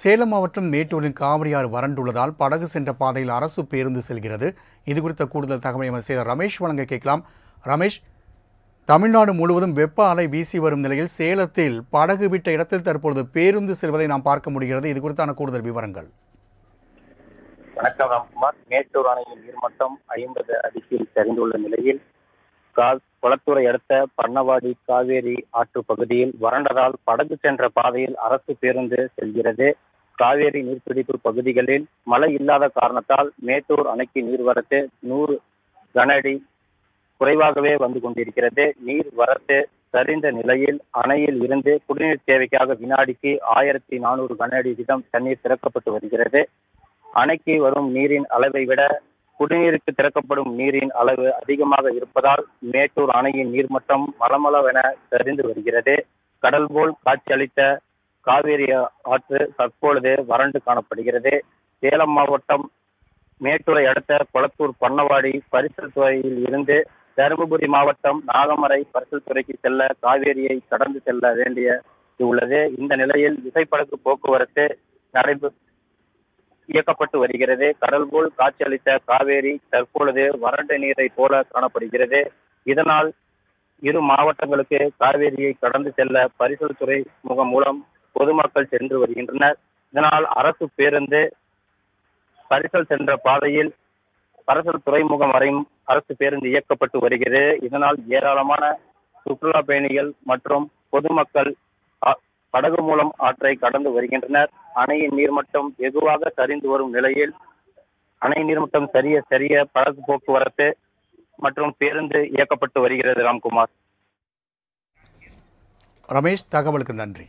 சேலம் மாவட்டம் மேட்டூரின் காவிரியாறு வறண்டுள்ளதால் படகு சென்ற பாதையில் அரசு பேருந்து செல்கிறது. இது குறித்த கூடுதல் தகவலை எமது செய்த ரமேஷ் வழங்க கேட்கலாம். ரமேஷ் தமிழ்நாடு முழுவதும் வெப்ப அலை வீசி வரும் நிலையில் சேலத்தில் படகு விட்ட இடத்தில் தற்பொழுது பேருந்து செல்வதை நாம் பார்க்க முடிகிறது. இது குறித்தான கூடுதல் விவரங்கள். வணக்கம் ராம்குமார் மேட்டூர் அணையின் நீர்மட்டம் ஐம்பது அடிக்கில் சரிந்துள்ள நிலையில் கால் குளத்தூரை அடுத்த பண்ணவாடி காவேரி ஆற்று பகுதியில் வறண்டதால் படகு சென்ற பாதையில் அரசு பேருந்து செல்கிறது. காவேரி நீர்பிடிப்பு பகுதிகளில் மழை இல்லாத காரணத்தால் மேட்டூர் அணைக்கு நீர்வரத்து நூறு கன அடி குறைவாகவே வந்து கொண்டிருக்கிறது. நீர் வரத்து சரிந்த நிலையில் அணையில் இருந்து குடிநீர் தேவைக்காக வினாடிக்கு ஆயிரத்தி நானூறு கன அடி வீதம் தண்ணீர் திறக்கப்பட்டு வருகிறது. அணைக்கு வரும் நீரின் அளவை விட குடிநீருக்கு திறக்கப்படும் நீரின் அளவு அதிகமாக இருப்பதால் மேட்டூர் அணையின் நீர்மட்டம் மலமளவென சரிந்து வருகிறது. கடல் போல் காட்சியளித்த காவேரி ஆற்று தற்பொழுது வறண்டு காணப்படுகிறது. சேலம் மாவட்டம் மேட்டூரை அடுத்த கொளத்தூர் பண்ணவாடி பரிசல் துறையில் இருந்து தருமபுரி மாவட்டம் நாகமரை பரிசல் துறைக்கு செல்ல காவேரியை கடந்து செல்ல வேண்டிய உள்ளது. இந்த நிலையில் விசைப்படகு போக்குவரத்து நடைபெ இயக்கப்பட்டு வருகிறது. கடல் போல் காட்சியளித்த காவேரி தற்பொழுது வறண்ட நீரை போல காணப்படுகிறது. இதனால் இரு மாவட்டங்களுக்கு காவேரியை கடந்து செல்ல பரிசல் துறை முகம் மூலம் பொதுமக்கள் சென்று வருகின்றனர். இதனால் அரசு பேருந்து பரிசல் சென்ற பாதையில் பரிசல் துறைமுகம் வரையும் அரசு பேருந்து இயக்கப்பட்டு வருகிறது. இதனால் ஏராளமான சுற்றுலா பயணிகள் மற்றும் பொதுமக்கள் படகு மூலம் ஆற்றை கடந்து வருகின்றனர். அணையின் நீர்மட்டம் வெகுவாக சரிந்து வரும் நிலையில் அணை நீர்மட்டம் சரிய சரிய படகு போக்குவரத்து மற்றும் பேருந்து இயக்கப்பட்டு வருகிறது ராம்குமார். ரமேஷ் தகவலுக்கு நன்றி.